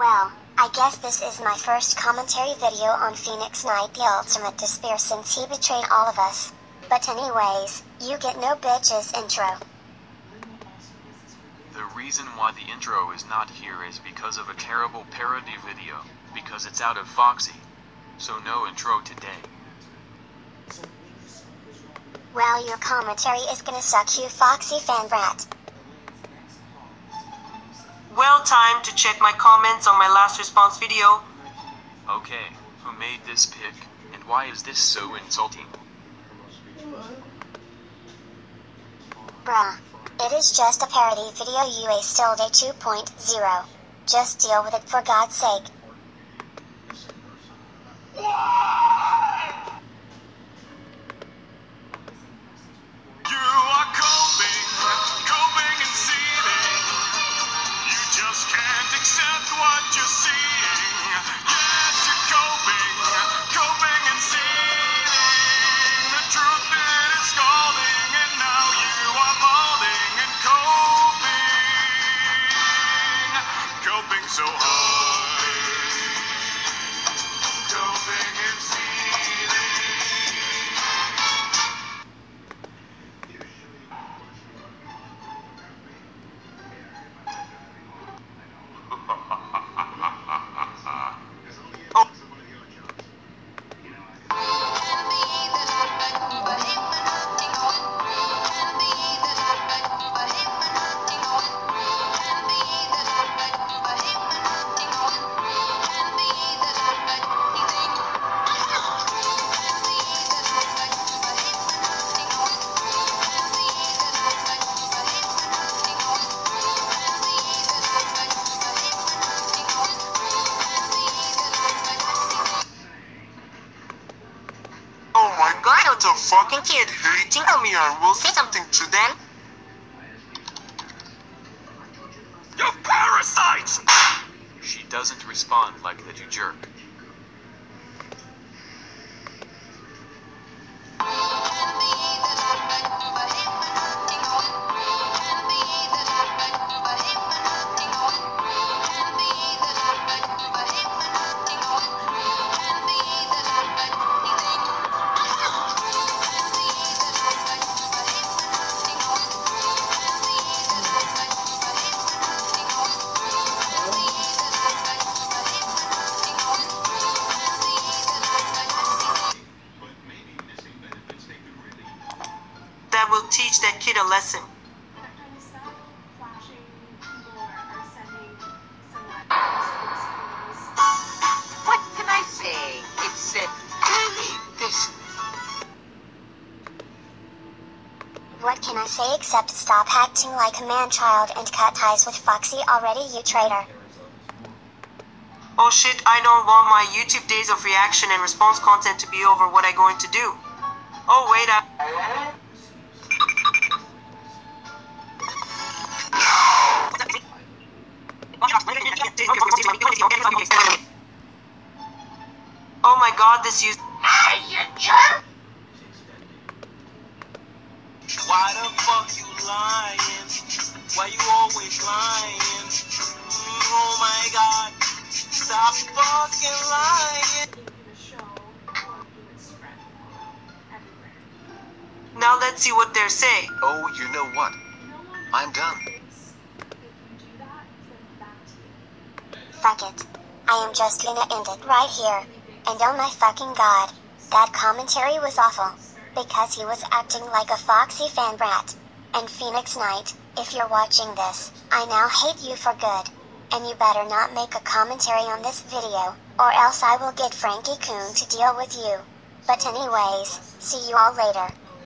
Well, I guess this is my first commentary video on Phoenix Knight the Ultimate Despair since he betrayed all of us. But anyways, you get no bitches intro. The reason why the intro is not here is because of a terrible parody video, because it's out of Foxy. So no intro today. Well, your commentary is gonna suck you foxy fan brat. Well, time to check my comments on my last response video. Okay, who made this pic, and why is this so insulting? Bruh. It is just a parody video UA still day 2.0. Just deal with it for God's sake. So hard. A fucking kid me. I will say something to them. You parasites! She doesn't respond like that, you jerk. That will teach that kid a lesson. that kind of stuff, flashing people are sending someone What can I say? It's uh, really this. What can I say except stop acting like a man-child and cut ties with Foxy already, you traitor. Oh shit, I don't want my YouTube days of reaction and response content to be over. What I going to do? Oh wait, I. Oh my god, this use. Hey, you jerk! Why the fuck you lying? Why you always lying? Mm, oh my god. Stop fucking lying. do the show or you would spread everywhere. Now let's see what they're saying. Oh, you know what? I'm done. thinks if you do that, it's going back to you. Fuck it. I am just gonna end it right here. And oh my fucking god, that commentary was awful. Because he was acting like a foxy fan brat. And Phoenix Knight, if you're watching this, I now hate you for good. And you better not make a commentary on this video, or else I will get Frankie Coon to deal with you. But anyways, see you all later.